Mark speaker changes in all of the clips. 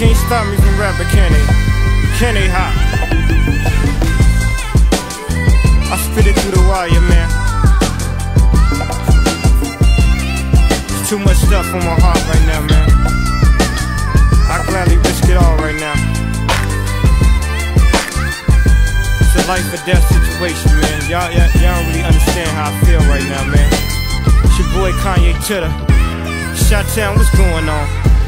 Speaker 1: can't stop me from rapping, can they? Can they hot? I spit it through the wire, man. There's too much stuff on my heart right now, man. I gladly risk it all right now. It's a life or death situation, man. Y'all, y'all, y'all don't really understand how I feel right now, man. It's your boy Kanye Titter. Chi-Town, what's going on?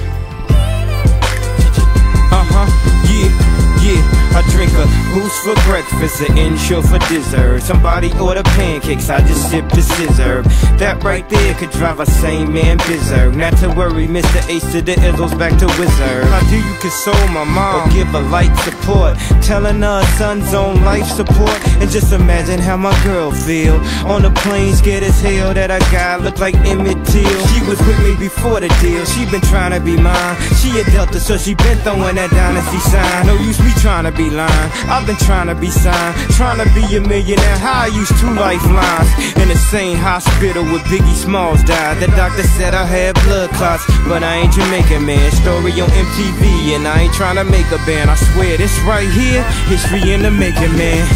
Speaker 2: Uh huh, yeah, yeah. I drink a boost for breakfast, an Ensure for dessert. Somebody order pancakes, I just sip the sizzurp. That right there could drive a sane man berserk. Not to worry, Mr. Ace to the Izzles back to Wizard.
Speaker 1: How do you console my mom?
Speaker 2: Or give a light support, telling her son's on life support. And just imagine how my girl feel on the plane, scared as hell that a guy look like Emmett Till. She was with me before the deal, she been trying to be mine. She a Delta, so she been throwing that dynasty sign. No use me trying to be lying. I've been trying to be signed, trying to be a millionaire. How I used two lifelines in the same hospital where Biggie Smalls died. The doctor said I had blood clots, but I ain't Jamaican man. Story on MTV, and I ain't trying to make a band. I swear this right here, history in the making, man.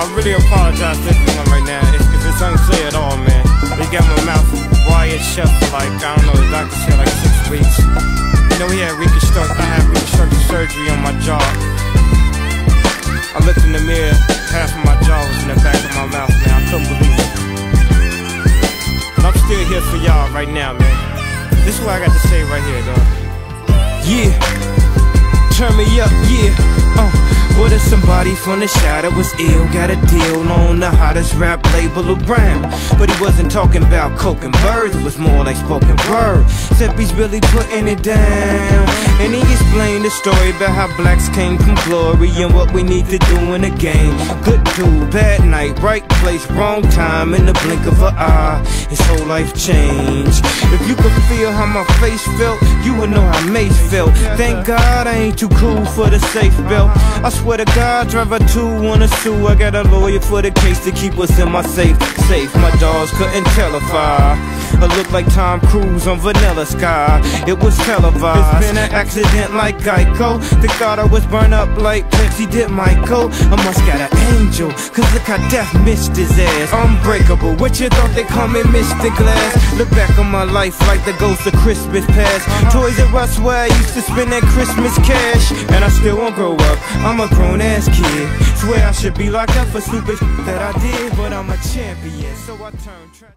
Speaker 1: I really apologize to everyone right now if, if it's unclear at all, man. They got my mouth wired shut for like, I don't know, the doctor said like six weeks. You know, we had reconstruct, I had reconstructive surgery on my jaw. I looked in the mirror, half of my jaw was in the back of my mouth, man. I couldn't believe it. But I'm still here for y'all right now, man. This is what I got to say right here, dog.
Speaker 2: Yeah, turn me up, yeah. Uh, what if somebody from the shadow was ill? Got a deal on the hottest rap label around. But he wasn't talking about coke and birds, it was more like spoken word. Except he's really putting it down. And he explained the story about how blacks came from glory and what we need to do in the game. Good dude, bad night, right place, wrong time, in the blink of an eye. His whole life changed. If you could feel how my face felt, you would know how Mace felt. Thank God I ain't too cool for the safe belt. I swear to God, drive a two on a sue. I got a lawyer for the case to keep us in my safe. Safe, my dogs couldn't tell if I. I look like Tom Cruise on Vanilla Sky. It was televised. It's been an accident like Geico. They thought I was burned up like Pepsi did Michael. I must got an angel, cause look how death missed his ass. Unbreakable, what you thought they call me Mr. Glass? Look back on my life like the ghost of Christmas past. Toys R Us where I used to spend that Christmas cash. And I still won't grow up, I'm a grown ass kid. Swear I should be locked up for stupid that I did, but I'm a champion, so I turn.